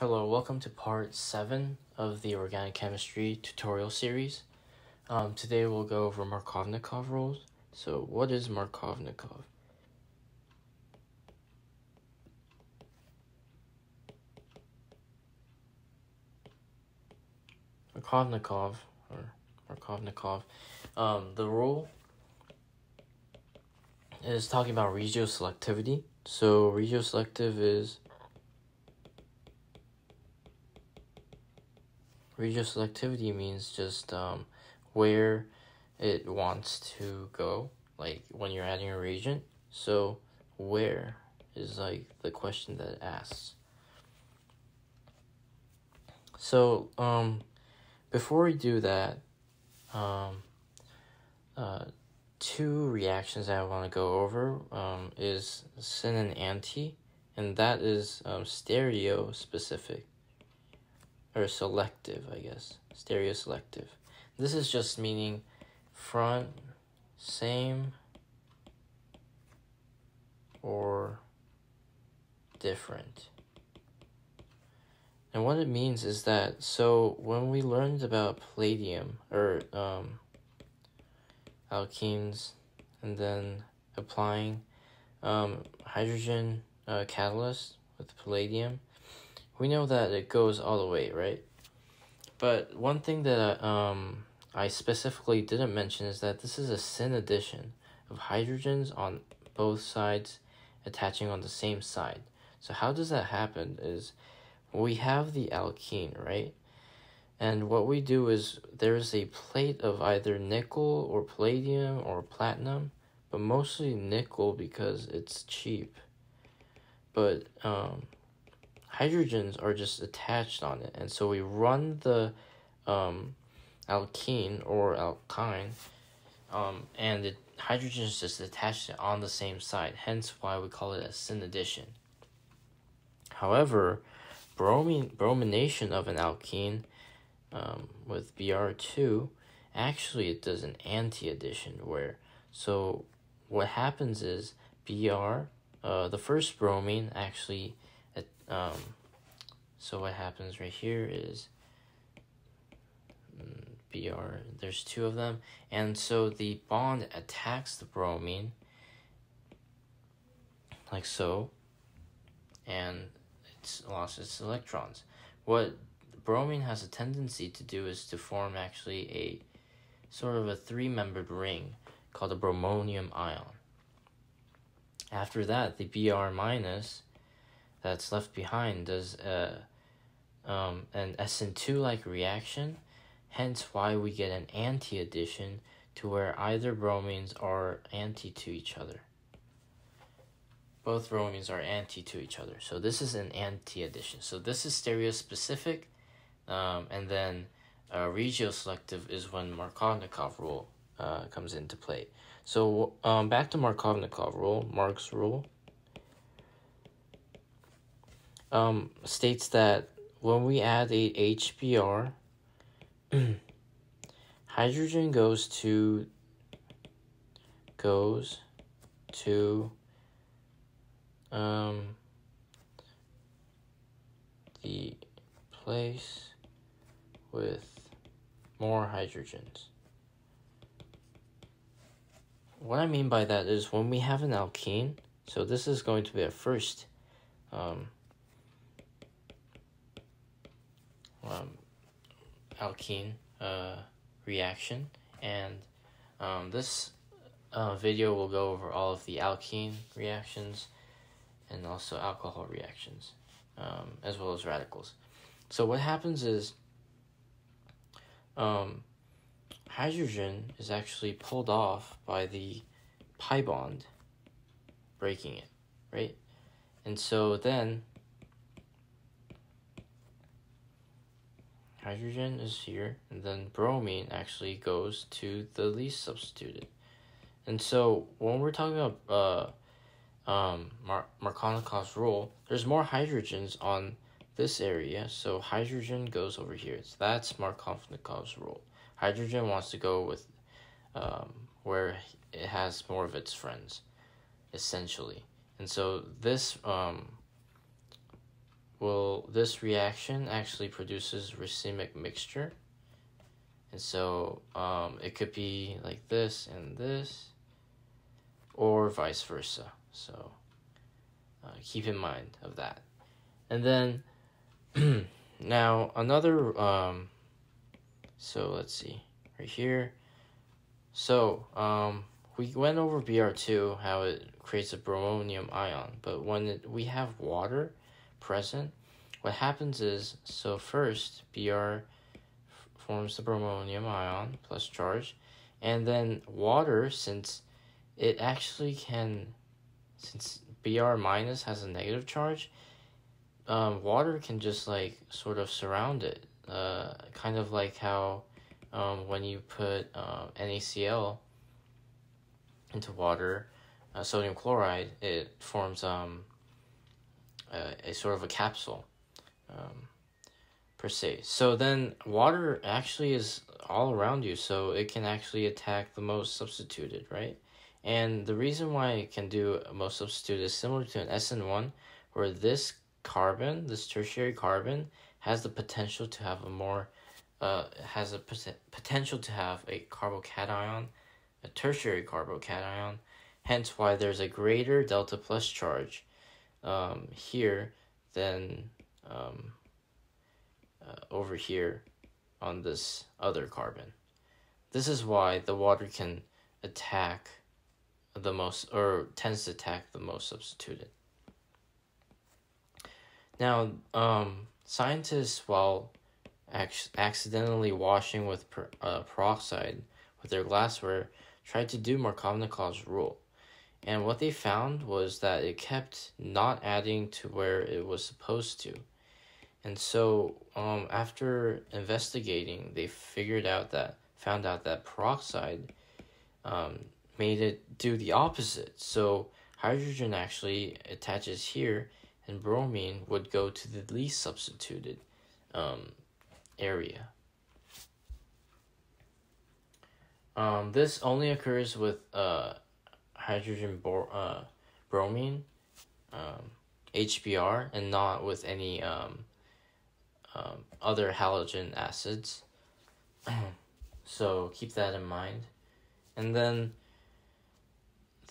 Hello, welcome to part 7 of the organic chemistry tutorial series. Um, today we'll go over Markovnikov rules. So what is Markovnikov? Markovnikov, or Markovnikov, um, the rule is talking about regioselectivity. So regioselective is Regioselectivity means just um, where it wants to go, like when you're adding a reagent. So where is like the question that it asks. So um, before we do that, um, uh, two reactions I want to go over um, is syn and anti, and that is um, stereo specific or selective, I guess. Stereo selective. This is just meaning front, same, or different. And what it means is that, so when we learned about palladium, or um, alkenes, and then applying um, hydrogen uh, catalyst with palladium, we know that it goes all the way, right? But one thing that um, I specifically didn't mention is that this is a syn addition of hydrogens on both sides attaching on the same side. So how does that happen is we have the alkene, right? And what we do is there's a plate of either nickel or palladium or platinum, but mostly nickel because it's cheap. But um, hydrogens are just attached on it. And so we run the um, alkene or alkyne, um, and the hydrogen is just attached on the same side, hence why we call it a syn addition. However, bromine, bromination of an alkene um, with Br2, actually it does an anti-addition where, so what happens is Br, uh, the first bromine actually um, so what happens right here is mm, Br, there's two of them, and so the bond attacks the bromine, like so, and it's lost its electrons. What bromine has a tendency to do is to form actually a sort of a three-membered ring called a bromonium ion. After that, the Br minus that's left behind does uh, um, an SN2 like reaction, hence why we get an anti addition to where either bromines are anti to each other. Both bromines are anti to each other. So this is an anti addition. So this is stereospecific, um, and then uh, regioselective is when Markovnikov rule uh, comes into play. So um, back to Markovnikov rule, Mark's rule um, states that when we add a HBr, hydrogen goes to goes to um, the place with more hydrogens. What I mean by that is when we have an alkene, so this is going to be a first um, um, alkene uh, reaction and um, this uh, video will go over all of the alkene reactions and also alcohol reactions um, as well as radicals. So what happens is um, hydrogen is actually pulled off by the pi bond breaking it, right? And so then hydrogen is here, and then bromine actually goes to the least substituted. And so when we're talking about uh, um, Mar- Markovnikov's rule, there's more hydrogens on this area, so hydrogen goes over here. So that's Markovnikov's rule. Hydrogen wants to go with um, where it has more of its friends, essentially. And so this um, will this reaction actually produces racemic mixture. And so um, it could be like this and this, or vice versa. So uh, keep in mind of that. And then now another, um, so let's see, right here. So um, we went over BR2, how it creates a bromonium ion, but when it, we have water present, what happens is, so first BR forms the bromonium ion plus charge, and then water, since it actually can, since Br minus has a negative charge, um, water can just like sort of surround it, uh, kind of like how um, when you put uh, NaCl into water, uh, sodium chloride, it forms um, a, a sort of a capsule um, per se. So then water actually is all around you, so it can actually attack the most substituted, right? And the reason why it can do most substituted is similar to an SN1, where this carbon, this tertiary carbon, has the potential to have a more, uh, has a potential to have a carbocation, a tertiary carbocation, hence why there's a greater delta plus charge um, here than um, uh, over here on this other carbon. This is why the water can attack the most, or tends to attack the most substituted. Now, um, scientists, while ac- accidentally washing with per, uh, peroxide with their glassware, tried to do Markovnikov's rule. And what they found was that it kept not adding to where it was supposed to. And so, um, after investigating, they figured out that, found out that peroxide um, made it do the opposite. So, hydrogen actually attaches here, and bromine would go to the least substituted um, area. Um, this only occurs with uh, hydrogen bor- uh, bromine, um, HBr, and not with any um, um, other halogen acids. so keep that in mind. And then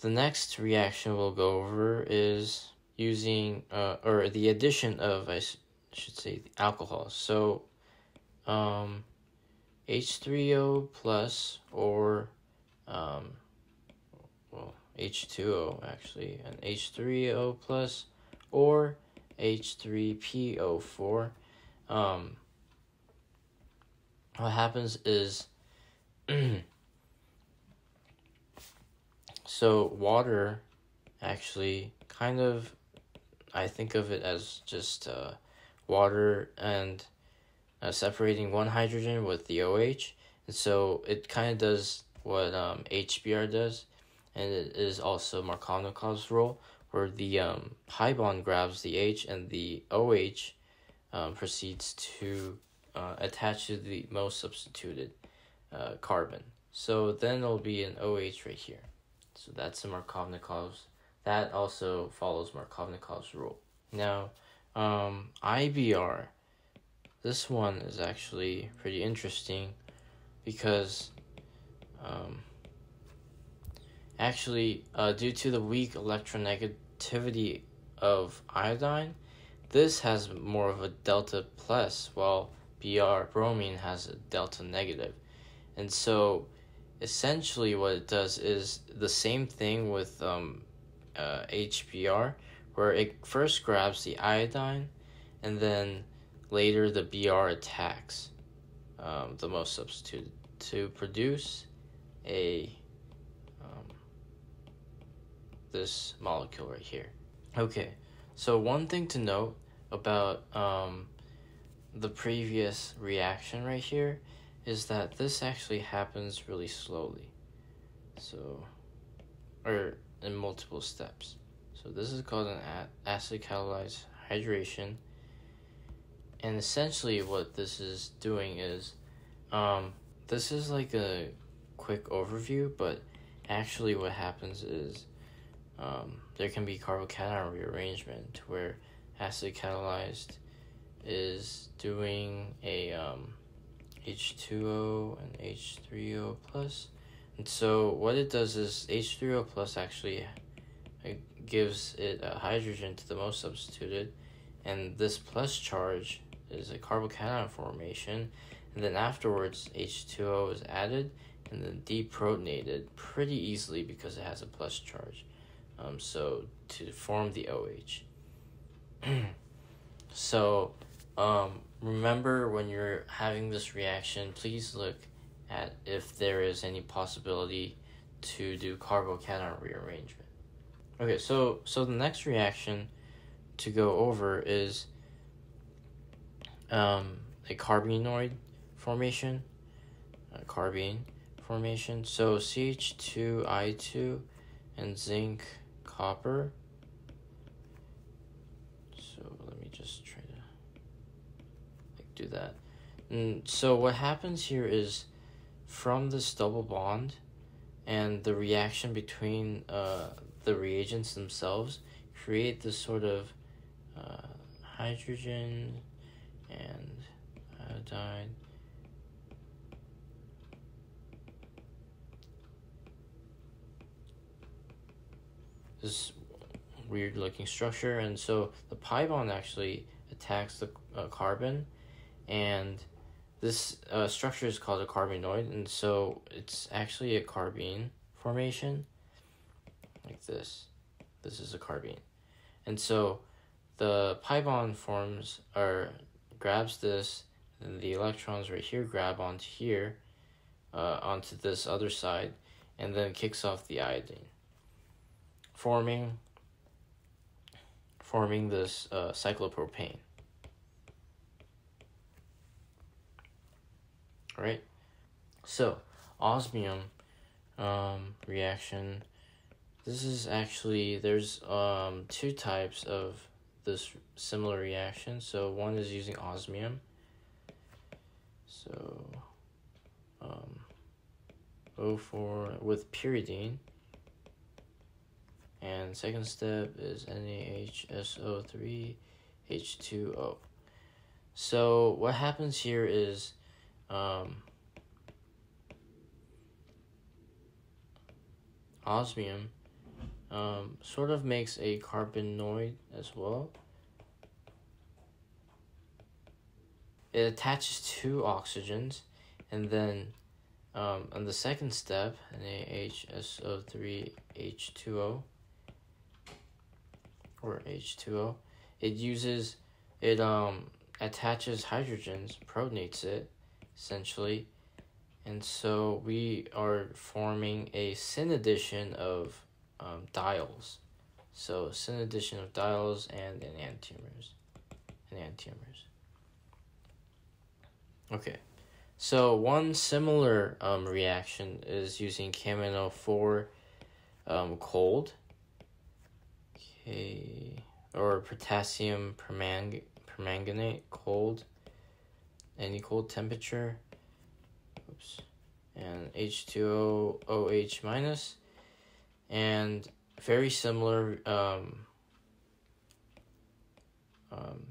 the next reaction we'll go over is using, uh, or the addition of, I should say, alcohol. So, um, H3O plus or, um, H2O actually, and H3O plus or H3PO4. Um, what happens is, so water actually kind of, I think of it as just uh, water and uh, separating one hydrogen with the OH. And so it kind of does what um, HBr does and it is also Markovnikov's rule, where the um, pi bond grabs the H and the OH um, proceeds to uh, attach to the most substituted uh, carbon. So then it'll be an OH right here. So that's the Markovnikov's. That also follows Markovnikov's rule. Now, um, IBR, this one is actually pretty interesting because um, Actually, uh, due to the weak electronegativity of iodine, this has more of a delta plus, while Br bromine has a delta negative. And so, essentially, what it does is the same thing with um, uh, HBr, where it first grabs the iodine and then later the Br attacks um, the most substituted to produce a this molecule right here. Okay, so one thing to note about um, the previous reaction right here is that this actually happens really slowly. So, or in multiple steps. So this is called an acid catalyzed hydration. And essentially what this is doing is, um, this is like a quick overview, but actually what happens is um, there can be carbocation rearrangement where acid catalyzed is doing a um, H2O and H3O plus. And so what it does is H3O plus actually it gives it a hydrogen to the most substituted and this plus charge is a carbocation formation and then afterwards H2O is added and then deprotonated pretty easily because it has a plus charge. Um, so to form the OH. so um, remember when you're having this reaction, please look at if there is any possibility to do carbocation rearrangement. Okay, so so the next reaction to go over is um, a carbenoid formation, a carbene formation. So CH2I2 and zinc copper. So let me just try to like do that. And so what happens here is from this double bond and the reaction between uh, the reagents themselves create this sort of uh, hydrogen and iodide this weird looking structure and so the pi bond actually attacks the uh, carbon and this uh, structure is called a carbenoid and so it's actually a carbene formation like this. This is a carbene. And so the pi bond forms or grabs this and the electrons right here grab onto here uh, onto this other side and then kicks off the iodine forming forming this uh, cyclopropane. Right? So, osmium um, reaction. This is actually, there's um, two types of this similar reaction. So, one is using osmium. So, um, O4 with pyridine. And second step is NaHSO3 H2O. So what happens here is um, osmium um, sort of makes a carbenoid as well. It attaches two oxygens and then um, on the second step, NaHSO3 H2O or H2O. It uses it um attaches hydrogens, protonates it essentially. And so we are forming a syn addition of um, diols. So syn addition of diols and enantiomers. Enantiomers. Okay. So one similar um, reaction is using KMNO4 um, cold Okay, or potassium permang permanganate, cold, any cold temperature. Oops, and H2O OH minus, and very similar um, um,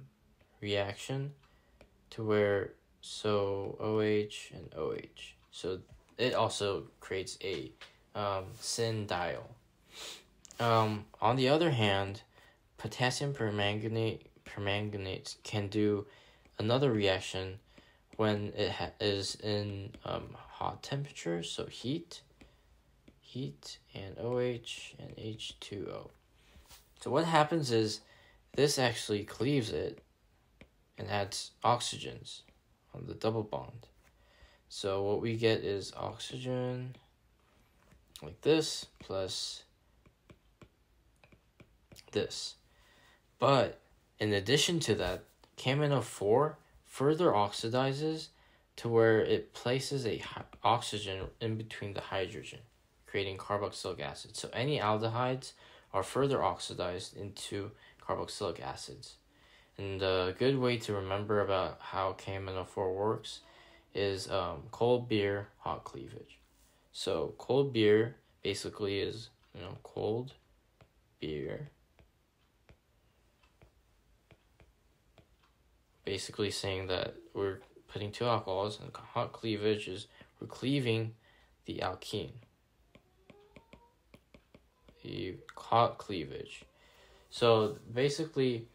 reaction to where so OH and OH. So it also creates a um, syn diol. Um, on the other hand, potassium permanganate permanganate can do another reaction when it ha- is in um, hot temperatures, so heat, heat, and OH and H2O. So what happens is this actually cleaves it and adds oxygens on the double bond. So what we get is oxygen like this plus this. But in addition to that, KMNO4 further oxidizes to where it places a oxygen in between the hydrogen, creating carboxylic acid. So any aldehydes are further oxidized into carboxylic acids. And a good way to remember about how KMNO4 works is um, cold beer, hot cleavage. So cold beer basically is, you know, cold beer basically saying that we're putting two alcohols and hot cleavage is we're cleaving the alkene. The hot cleavage. So basically,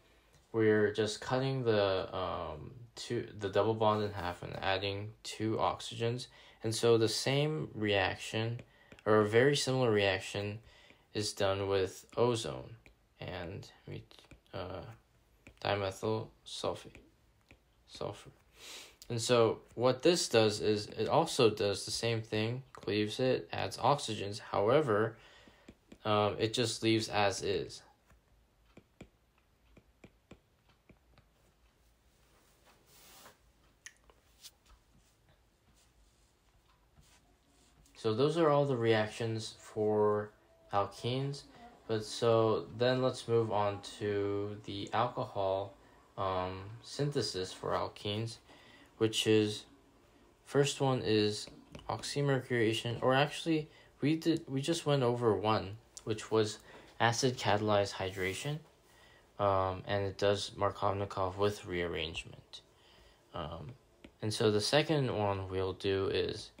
we're just cutting the um, two the double bond in half and adding two oxygens, and so the same reaction or a very similar reaction is done with ozone and uh, dimethyl sulfate sulfur. And so what this does is it also does the same thing, cleaves it, adds oxygens. However, um, it just leaves as is. So those are all the reactions for alkenes. But so then let's move on to the alcohol um, synthesis for alkenes, which is first one is oxymercuration, or actually we did we just went over one, which was acid catalyzed hydration, um, and it does Markovnikov with rearrangement. Um, and so the second one we'll do is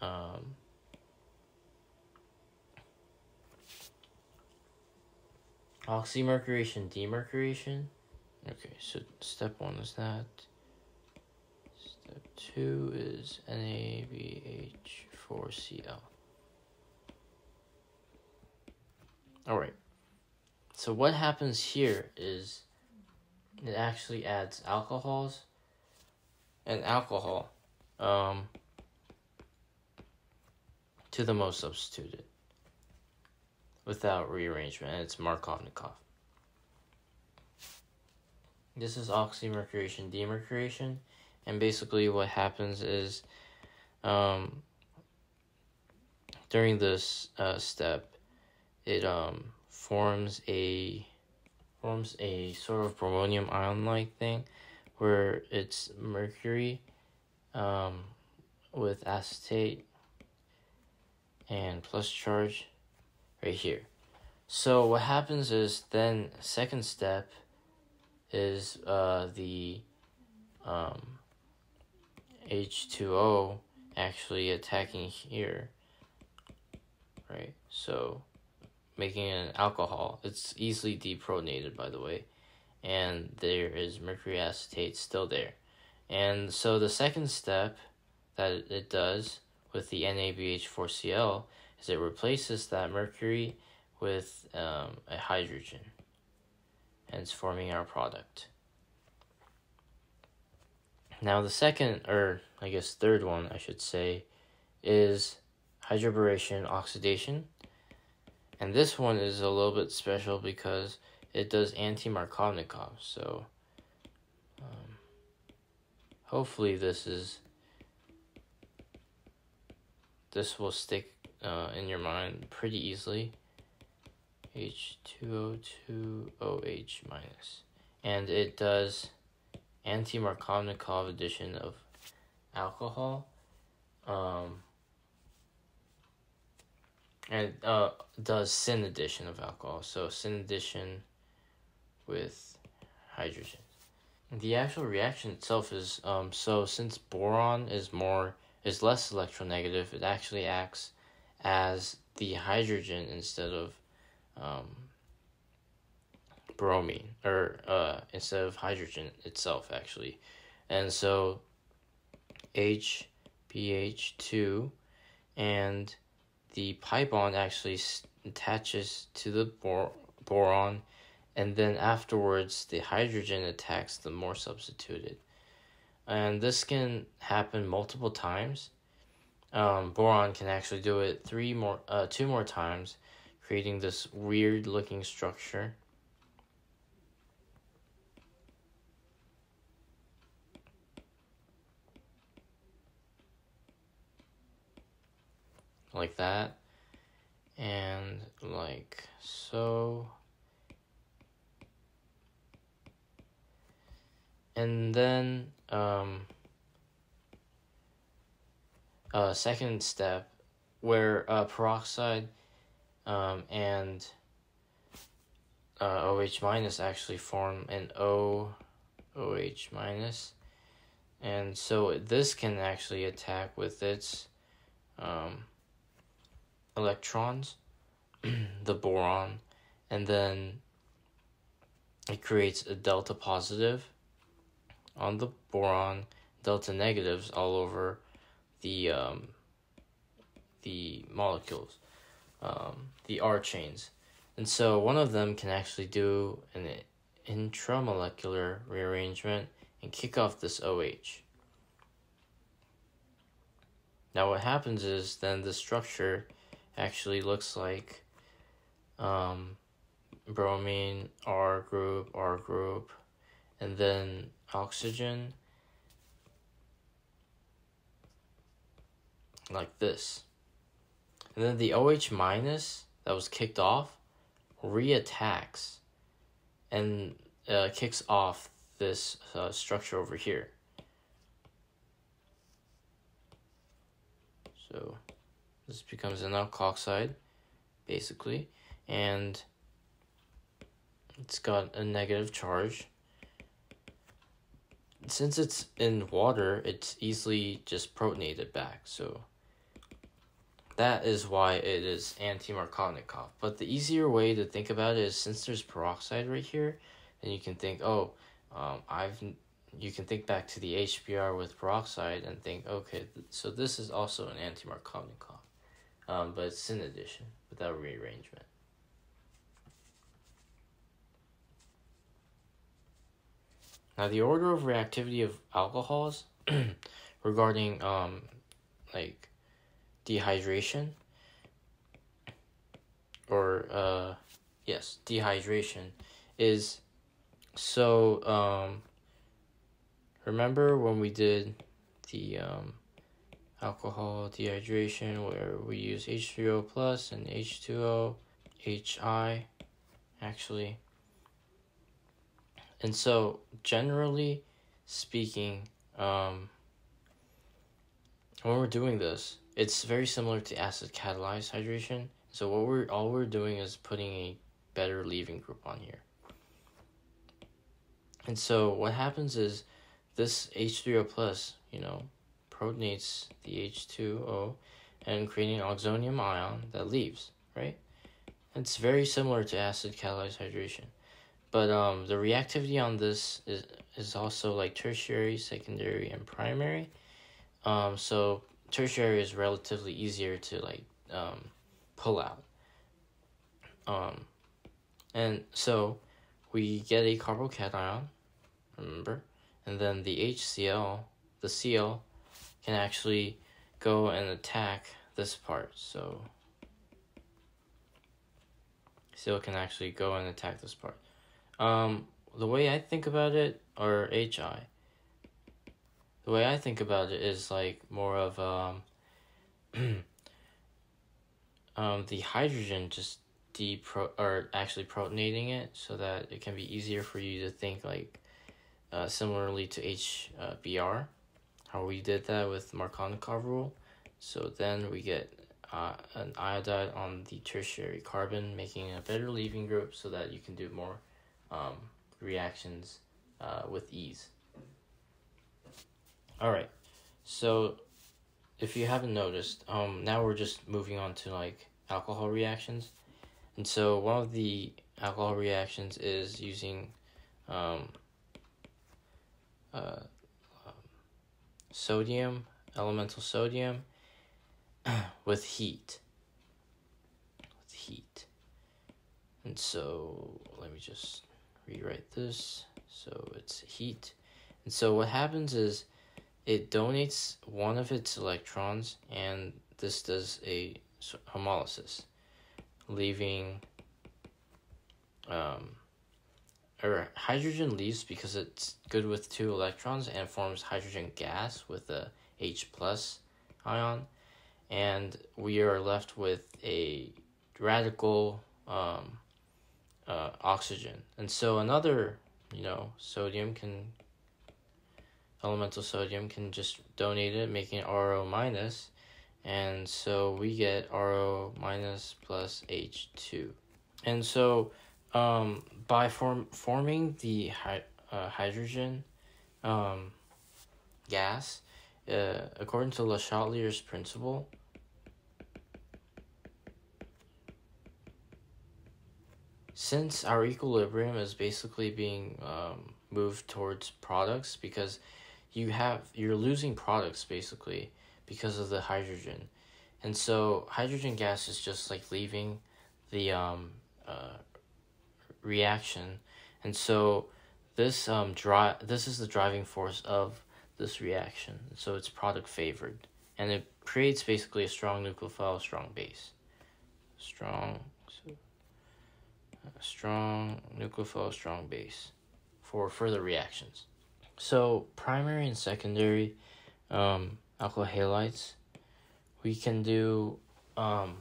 um, oxymercuration, demercuration. Okay, so step one is that. Step two is NaBH4Cl. Alright, so what happens here is it actually adds alcohols and alcohol um, to the most substituted without rearrangement, and it's Markovnikov. This is oxymercuration, demercuration, and basically what happens is um, during this uh, step, it um, forms a forms a sort of bromonium ion like thing where it's mercury um, with acetate and plus charge right here. So what happens is then second step is uh, the um, H2O actually attacking here, right? So making an alcohol. It's easily deprotonated, by the way, and there is mercury acetate still there. And so the second step that it does with the NaBH4Cl is it replaces that mercury with um, a hydrogen hence forming our product. Now the second, or I guess third one I should say, is hydroboration oxidation. And this one is a little bit special because it does anti-Markovnikov. So um, hopefully this is this will stick uh, in your mind pretty easily. H2O2OH minus. And it does anti-Markovnikov addition of alcohol. Um, and uh, does syn addition of alcohol. So syn addition with hydrogen. The actual reaction itself is um, so since boron is more is less electronegative, it actually acts as the hydrogen instead of um, bromine or uh, instead of hydrogen itself actually. And so HBH2 and the pi bond actually attaches to the bor- boron and then afterwards the hydrogen attacks the more substituted. And this can happen multiple times. Um, boron can actually do it three more uh, two more times creating this weird looking structure. Like that. And like so. And then, um, a second step where uh, peroxide um, and uh, OH minus actually form an O OH minus. And so this can actually attack with its um, electrons, the boron, and then it creates a delta positive on the boron, delta negatives all over the um, the molecules, um, the R chains. And so one of them can actually do an intramolecular rearrangement and kick off this OH. Now what happens is then the structure actually looks like um, bromine, R group, R group, and then oxygen like this. And then the OH minus that was kicked off reattacks and uh, kicks off this uh, structure over here. So this becomes an alkoxide, basically, and it's got a negative charge. Since it's in water, it's easily just protonated back, so that is why it is anti-Markovnikov. But the easier way to think about it is since there's peroxide right here, then you can think, oh, um, I've you can think back to the HBr with peroxide and think, okay, th so this is also an anti-Markovnikov, um, but it's in addition without rearrangement. Now the order of reactivity of alcohols regarding um, like dehydration? Or uh yes dehydration is so um remember when we did the um alcohol dehydration where we use H3O plus and H2O HI actually? And so generally speaking um when we're doing this it's very similar to acid catalyzed hydration. So what we're all we're doing is putting a better leaving group on here. And so what happens is this H3O plus, you know, protonates the H2O and creating an oxonium ion that leaves, right? It's very similar to acid catalyzed hydration. But um, the reactivity on this is, is also like tertiary, secondary, and primary. Um, so tertiary is relatively easier to like um, pull out. Um, and so we get a carbocation, remember, and then the HCl, the Cl, can actually go and attack this part. So Cl can actually go and attack this part. Um, the way I think about it, or HI, the way I think about it is like more of um, um the hydrogen just depro or actually protonating it so that it can be easier for you to think like uh, similarly to HBr, uh, how we did that with Markovnikov rule. So then we get uh, an iodide on the tertiary carbon, making a better leaving group so that you can do more um, reactions uh, with ease. All right. So if you haven't noticed, um, now we're just moving on to like alcohol reactions. And so one of the alcohol reactions is using um, uh, um, sodium, elemental sodium, with heat. With heat. And so let me just rewrite this. So it's heat. And so what happens is it donates one of its electrons and this does a homolysis, leaving um, or hydrogen leaves because it's good with two electrons and forms hydrogen gas with a H plus ion, and we are left with a radical um, uh, oxygen. And so another, you know, sodium can elemental sodium can just donate it, making it RO minus, and so we get RO minus plus H2. And so um, by form forming the uh, hydrogen um, gas, uh, according to Le Chatelier's principle, since our equilibrium is basically being um, moved towards products because you have you're losing products basically because of the hydrogen. And so hydrogen gas is just like leaving the um, uh, reaction. And so this um dri- this is the driving force of this reaction. So it's product favored. And it creates basically a strong nucleophile strong base. Strong strong nucleophile strong base for further reactions so primary and secondary um, alkyl halides we can do um,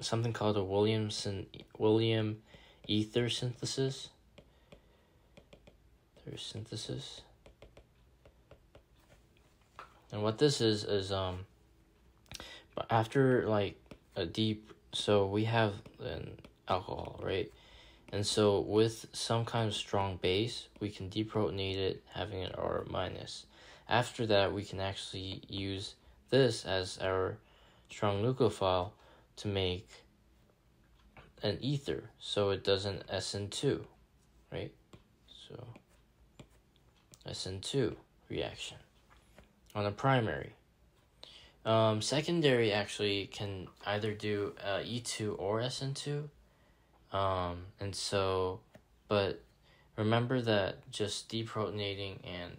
something called a Williamson William ether synthesis. There's synthesis. And what this is is um after like a deep so we have an alcohol, right? And so with some kind of strong base, we can deprotonate it having an R minus. After that, we can actually use this as our strong nucleophile to make an ether so it does an SN2, right? So SN2 reaction on a primary. Um, secondary actually can either do uh, E2 or SN2. Um, and so, but remember that just deprotonating and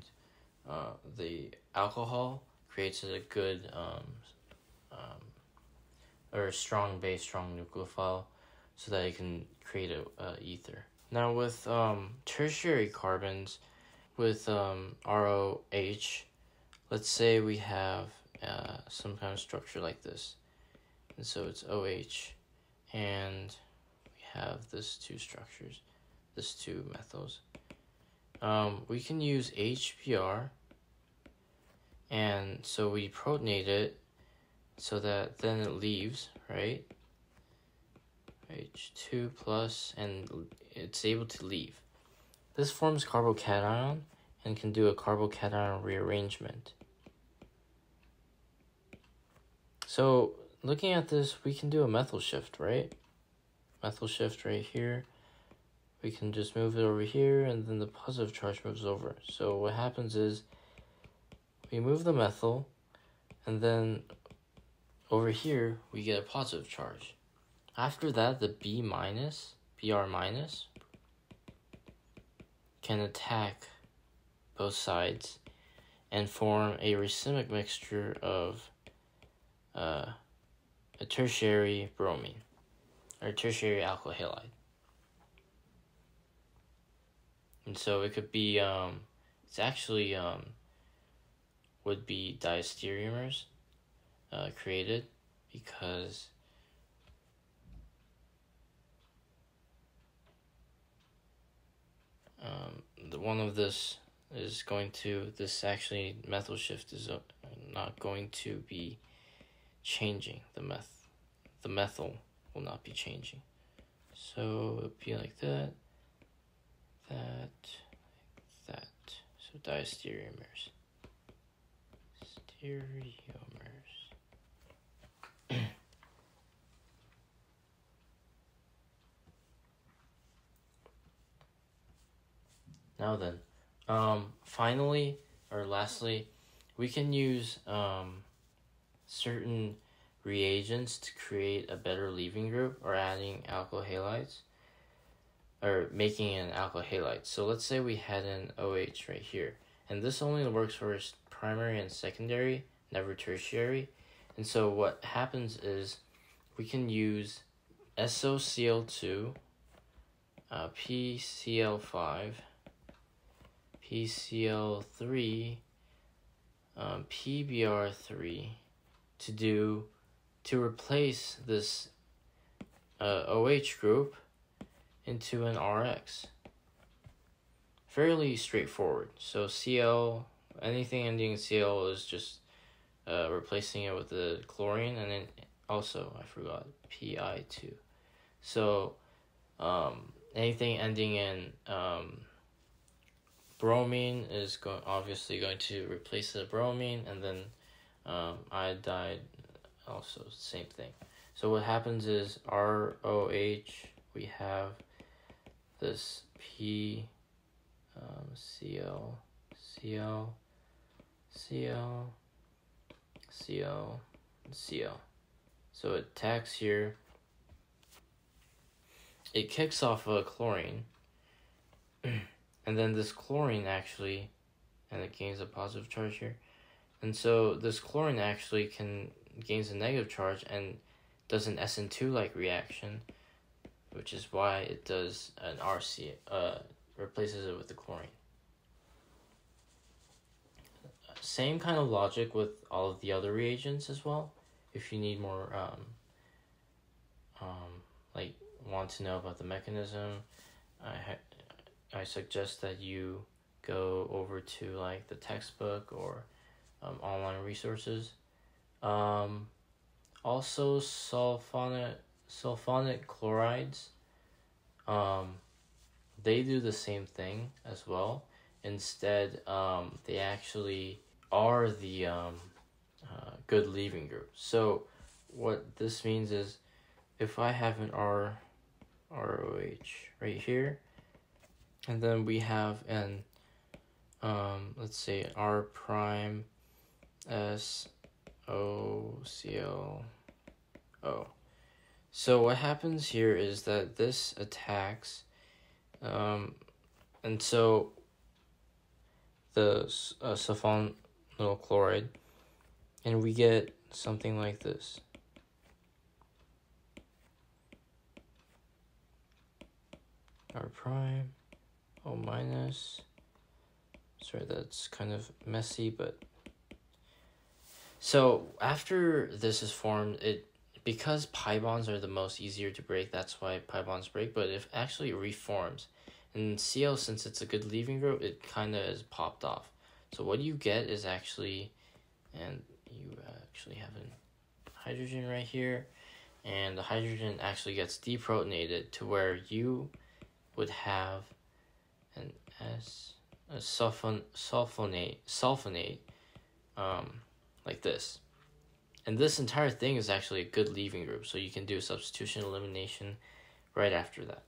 uh, the alcohol creates a good um, um, or a strong base, strong nucleophile, so that it can create a, a ether. Now with um, tertiary carbons, with um, ROH, let's say we have uh, some kind of structure like this, and so it's OH, and have this two structures, this two methyls. Um, we can use HBr and so we protonate it so that then it leaves, right? H2 plus, and it's able to leave. This forms carbocation and can do a carbocation rearrangement. So looking at this, we can do a methyl shift, right? Methyl shift right here. We can just move it over here and then the positive charge moves over. So what happens is we move the methyl, and then over here we get a positive charge. After that, the B minus, Br minus, can attack both sides and form a racemic mixture of uh, a tertiary bromine or tertiary alkyl halide. And so it could be, um, it's actually um, would be diastereomers uh, created because um, the one of this is going to this actually methyl shift is uh, not going to be changing the meth the methyl will not be changing. So it'll be like that that that. So diastereomers stereomers. now then, um, finally, or lastly, we can use um, certain reagents to create a better leaving group or adding alkyl halides or making an alkyl halide. So let's say we had an OH right here. And this only works for primary and secondary, never tertiary. And so what happens is we can use SOCl2, uh, PCl5, PCl3, um, PBr3 to do to replace this uh, OH group into an RX. Fairly straightforward. So Cl anything ending in Cl is just uh, replacing it with the chlorine, and then also I forgot Pi two. So um, anything ending in um, bromine is going obviously going to replace the bromine, and then um, iodide also same thing. So what happens is ROH, we have this P, um, CL, CL, CL, CL. So it attacks here. It kicks off a chlorine. and then this chlorine actually, and it gains a positive charge here. And so this chlorine actually can gains a negative charge and does an SN2 like reaction, which is why it does an RC, uh, replaces it with the chlorine. Same kind of logic with all of the other reagents as well. If you need more, um, um, like, want to know about the mechanism, I, ha- I suggest that you go over to, like, the textbook or um, online resources. Um, also, sulfonic, sulfonic chlorides, um, they do the same thing as well. Instead, um, they actually are the um, uh, good leaving group. So, what this means is if I have an R, ROH right here, and then we have an, um, let's say R prime S O C L O. So what happens here is that this attacks, um, and so the uh, sulfonyl chloride, and we get something like this. R prime, O minus. Sorry, that's kind of messy, but so after this is formed, it because pi bonds are the most easier to break, that's why pi bonds break, but if actually reforms, and Cl since it's a good leaving group, it kind of is popped off. So what you get is actually, and you actually have a hydrogen right here, and the hydrogen actually gets deprotonated to where you would have an S, a sulfon, sulfonate, sulfonate, um, like this. And this entire thing is actually a good leaving group, so you can do substitution elimination right after that.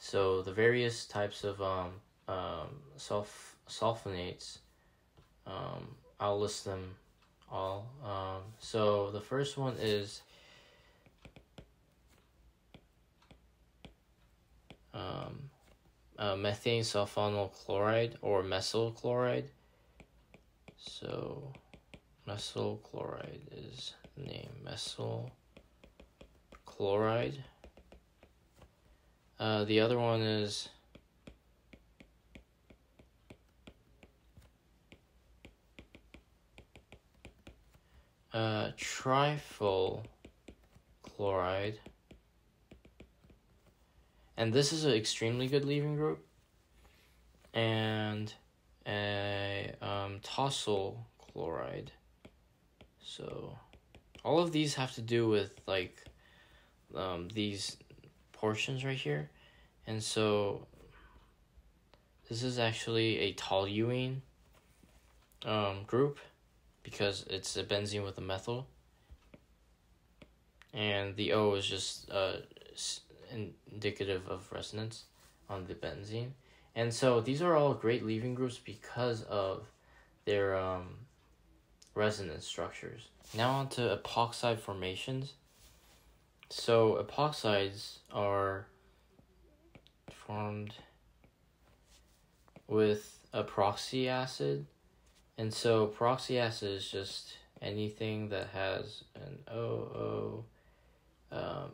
So the various types of um, um, sulf sulfonates, um, I'll list them all. Um, so the first one is um, uh, methane sulfonyl chloride or mesyl chloride. So mesyl chloride is the name mesyl chloride. Uh, the other one is uh, triflyl chloride. And this is an extremely good leaving group. And a um, tosyl chloride. So all of these have to do with like um, these portions right here. And so this is actually a toluene um, group because it's a benzene with a methyl. And the O is just uh, indicative of resonance on the benzene. And so these are all great leaving groups because of their um, resonance structures. Now on to epoxide formations. So epoxides are formed with a peroxy acid. And so peroxy acid is just anything that has an OO um,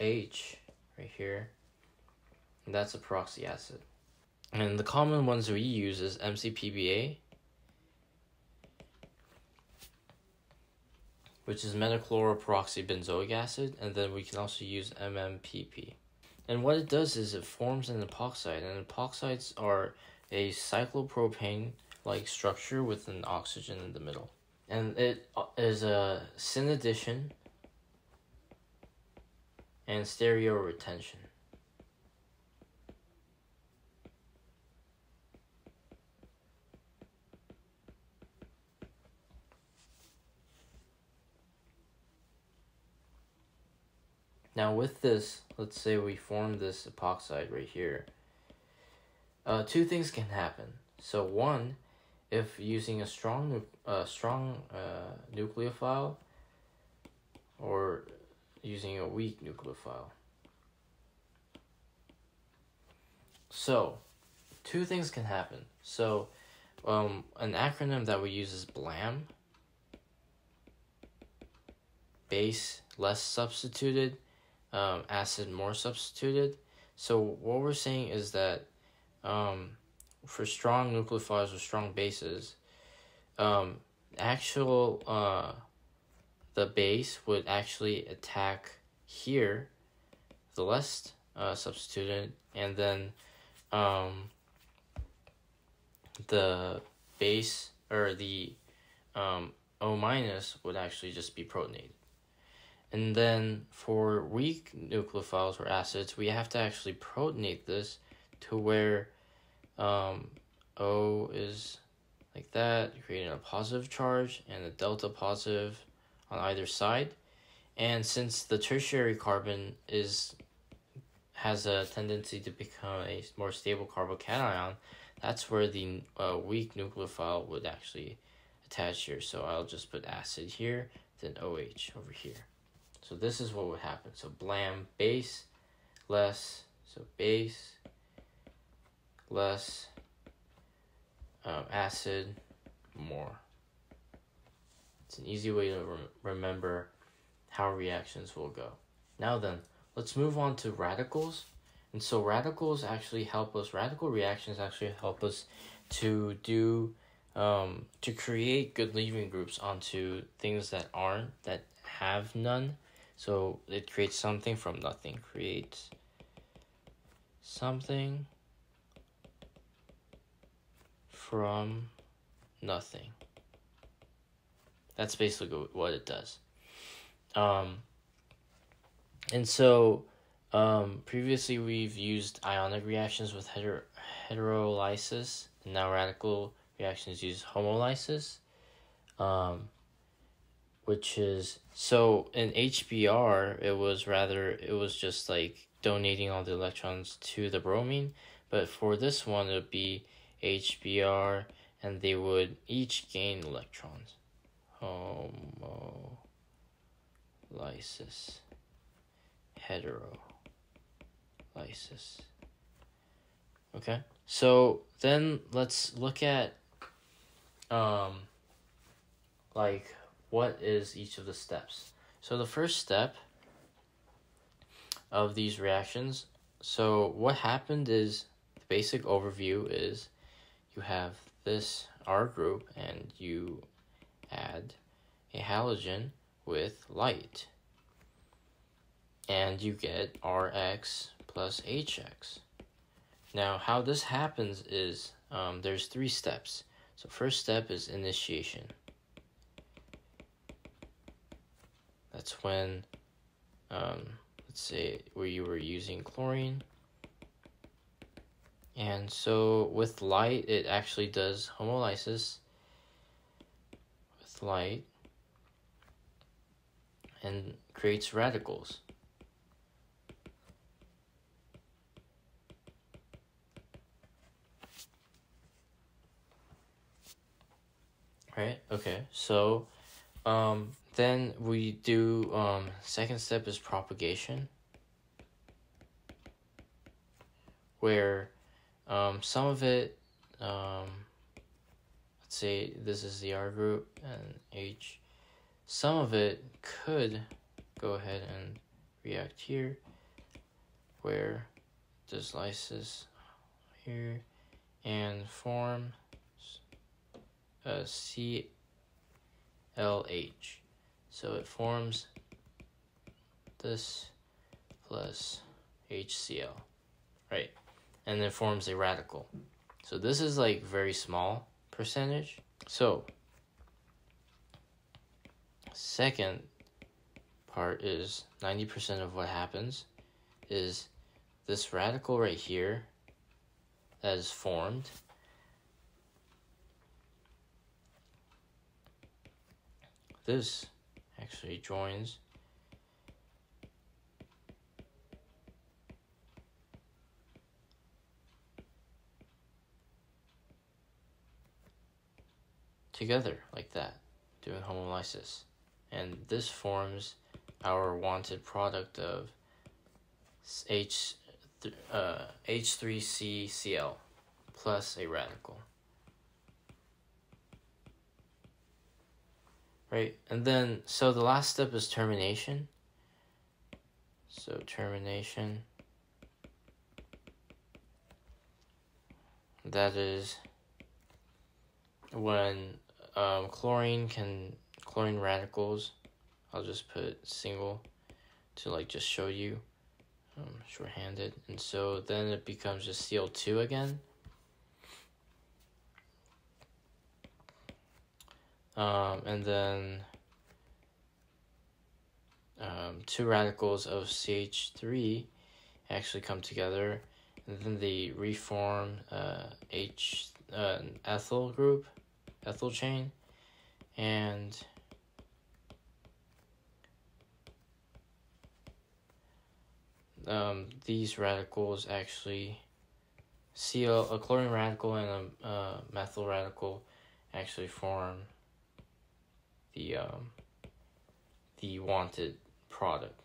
H right here. And that's a acid. And the common ones we use is MCPBA, which is metachloroperoxybenzoic acid, and then we can also use MMPP. And what it does is it forms an epoxide, and epoxides are a cyclopropane like structure with an oxygen in the middle. And it is a syn addition and stereo retention. Now with this, let's say we form this epoxide right here. Uh, two things can happen. So one, if using a strong, uh, strong uh, nucleophile, or using a weak nucleophile. So, two things can happen. So, um, an acronym that we use is BLAM. Base less substituted, um, acid more substituted. So what we're saying is that um, for strong nucleophiles or strong bases, um, actual uh, the base would actually attack here, the last uh, substituted, and then um, the base or the um, O minus would actually just be protonated. And then for weak nucleophiles or acids, we have to actually protonate this to where um, O is like that, creating a positive charge and a delta positive on either side. And since the tertiary carbon is has a tendency to become a more stable carbocation, that's where the uh, weak nucleophile would actually attach here. So I'll just put acid here, then OH over here. So this is what would happen. So blam base less, so base less um, acid more. It's an easy way to re remember how reactions will go. Now then, let's move on to radicals. And so radicals actually help us, radical reactions actually help us to do, um, to create good leaving groups onto things that aren't, that have none. So it creates something from nothing, creates something from nothing. That's basically what it does. Um, and so um, previously we've used ionic reactions with heter- heterolysis, and now radical reactions use homolysis. Um, which is so in HBr it was rather it was just like donating all the electrons to the bromine, but for this one it would be HBr and they would each gain electrons. Homolysis. Heterolysis. Okay. So then let's look at um like what is each of the steps. So the first step of these reactions, so what happened is the basic overview is you have this R group and you add a halogen with light and you get Rx plus Hx. Now how this happens is um, there's three steps. So first step is initiation. That's when, um, let's say, where you were using chlorine. And so with light, it actually does homolysis light and creates radicals. Right? Okay. So, um, then we do, um, second step is propagation, where um, some of it, um, say this is the R group and H, some of it could go ahead and react here, where this lysis here and form a uh, CLH. So it forms this plus HCl, right? And it forms a radical. So this is like very small percentage. So second part is 90% of what happens is this radical right here that is formed this actually joins together like that, doing homolysis. And this forms our wanted product of H, uh, H3CCl plus a radical. Right, and then, so the last step is termination. So termination. That is when um, chlorine can, chlorine radicals, I'll just put single to like just show you um, shorthanded. And so then it becomes just Cl2 again. Um, and then um, two radicals of CH3 actually come together and then they reform uh, H uh, ethyl group, ethyl chain, and um, these radicals actually Cl a chlorine radical and a uh, methyl radical actually form the um, the wanted product.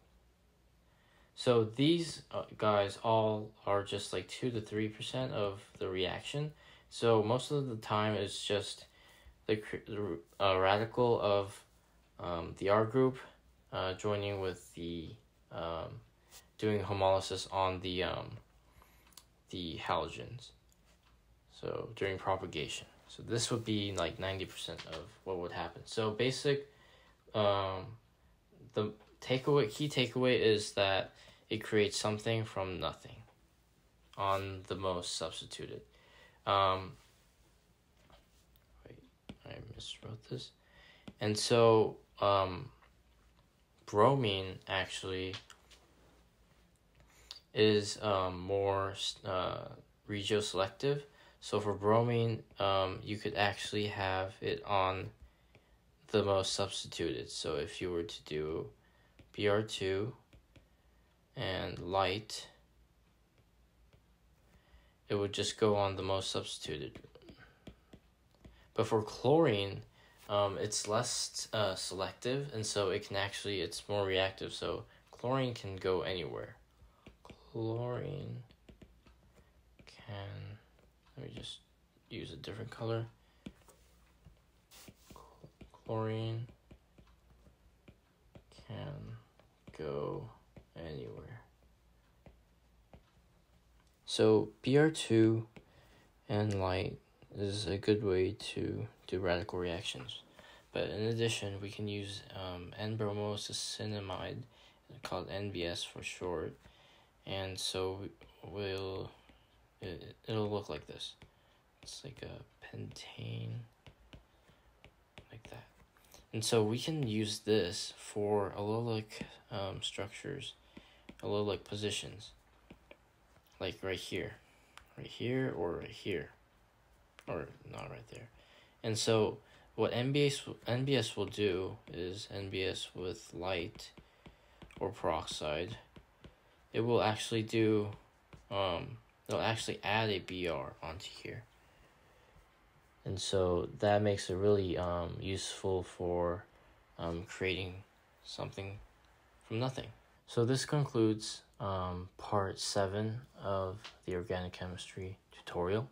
So these uh, guys all are just like 2 to 3% of the reaction. So most of the time it's just the, uh, radical of um, the R group uh, joining with the um, doing homolysis on the um, the halogens. So during propagation. So this would be like 90% of what would happen. So basic, um, the takeaway, key takeaway is that it creates something from nothing on the most substituted. Um, I miswrote this. And so, um, bromine actually is um, more uh, regioselective so for bromine, um, you could actually have it on the most substituted. So if you were to do Br2 and light, it would just go on the most substituted. But for chlorine, um, it's less uh, selective, and so it can actually, it's more reactive. So chlorine can go anywhere. Chlorine can let me just use a different color. Chlorine can go anywhere. So Br2 and light is a good way to do radical reactions. But in addition, we can use um, N-bromosuccinimide, called NBS for short. And so we'll it, it'll look like this. It's like a pentane, like that. And so we can use this for allylic um, structures, allylic positions, like right here, right here, or right here, or not right there. And so what NBS NBS will do is NBS with light or peroxide. It will actually do um, it'll actually add a BR onto here. And so that makes it really um, useful for um, creating something from nothing. So this concludes um, part 7 of the organic chemistry tutorial.